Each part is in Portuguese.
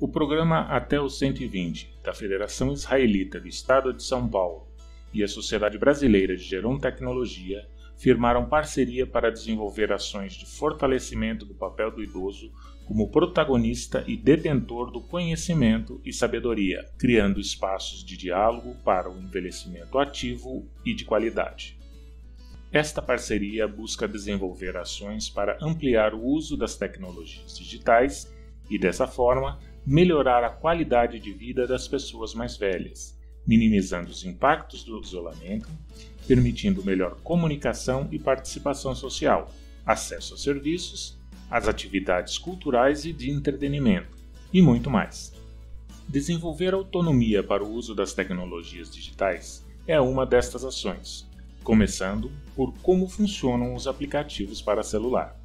O programa Até o 120 da Federação Israelita do Estado de São Paulo e a Sociedade Brasileira de Geron Tecnologia firmaram parceria para desenvolver ações de fortalecimento do papel do idoso como protagonista e detentor do conhecimento e sabedoria, criando espaços de diálogo para o envelhecimento ativo e de qualidade. Esta parceria busca desenvolver ações para ampliar o uso das tecnologias digitais e, dessa forma, melhorar a qualidade de vida das pessoas mais velhas, minimizando os impactos do isolamento, permitindo melhor comunicação e participação social, acesso a serviços, às atividades culturais e de entretenimento, e muito mais. Desenvolver autonomia para o uso das tecnologias digitais é uma destas ações, começando por como funcionam os aplicativos para celular.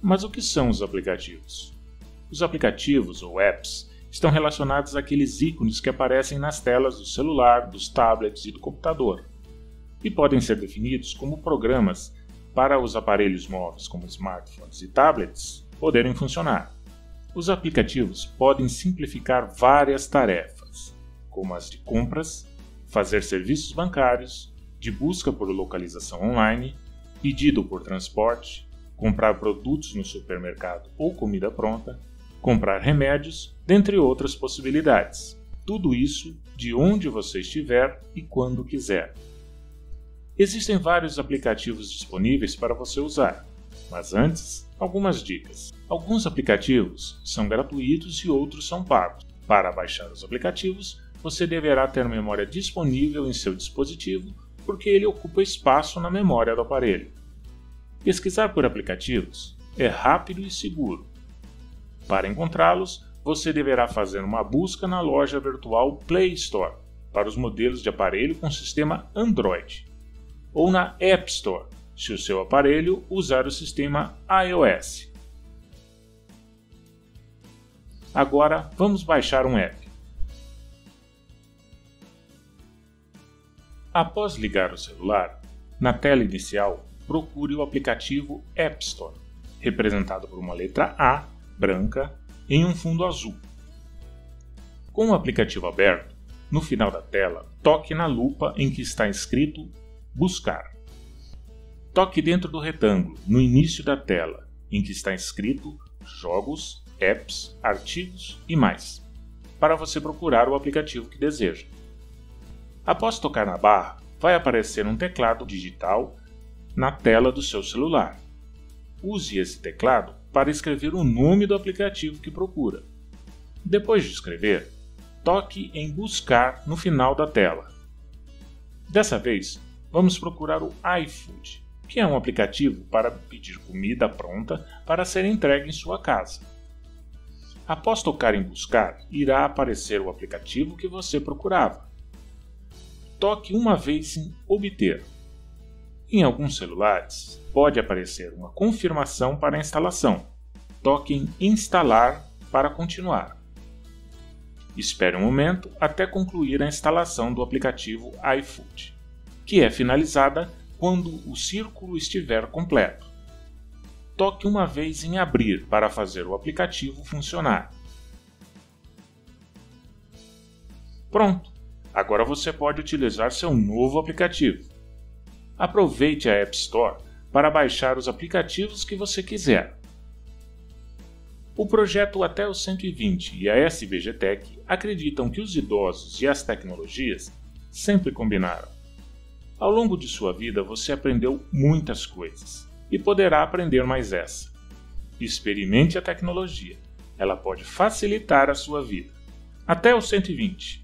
Mas o que são os aplicativos? Os aplicativos ou apps estão relacionados àqueles ícones que aparecem nas telas do celular, dos tablets e do computador, e podem ser definidos como programas para os aparelhos móveis como smartphones e tablets poderem funcionar. Os aplicativos podem simplificar várias tarefas, como as de compras, fazer serviços bancários, de busca por localização online, pedido por transporte, comprar produtos no supermercado ou comida pronta, comprar remédios, dentre outras possibilidades. Tudo isso de onde você estiver e quando quiser. Existem vários aplicativos disponíveis para você usar, mas antes, algumas dicas. Alguns aplicativos são gratuitos e outros são pagos. Para baixar os aplicativos, você deverá ter memória disponível em seu dispositivo porque ele ocupa espaço na memória do aparelho. Pesquisar por aplicativos é rápido e seguro. Para encontrá-los, você deverá fazer uma busca na loja virtual Play Store para os modelos de aparelho com sistema Android, ou na App Store, se o seu aparelho usar o sistema iOS. Agora vamos baixar um app. Após ligar o celular, na tela inicial, procure o aplicativo App Store, representado por uma letra A, branca, em um fundo azul. Com o aplicativo aberto, no final da tela, toque na lupa em que está escrito Buscar. Toque dentro do retângulo, no início da tela, em que está escrito Jogos, Apps, Artigos e mais, para você procurar o aplicativo que deseja. Após tocar na barra, vai aparecer um teclado digital na tela do seu celular. Use esse teclado para escrever o nome do aplicativo que procura. Depois de escrever, toque em Buscar no final da tela. Dessa vez, vamos procurar o iFood, que é um aplicativo para pedir comida pronta para ser entregue em sua casa. Após tocar em Buscar, irá aparecer o aplicativo que você procurava toque uma vez em Obter. Em alguns celulares, pode aparecer uma confirmação para a instalação. Toque em Instalar para continuar. Espere um momento até concluir a instalação do aplicativo iFood, que é finalizada quando o círculo estiver completo. Toque uma vez em Abrir para fazer o aplicativo funcionar. Pronto! Agora você pode utilizar seu novo aplicativo. Aproveite a App Store para baixar os aplicativos que você quiser. O projeto Até o 120 e a SBG Tech acreditam que os idosos e as tecnologias sempre combinaram. Ao longo de sua vida você aprendeu muitas coisas e poderá aprender mais essa. Experimente a tecnologia, ela pode facilitar a sua vida. Até o 120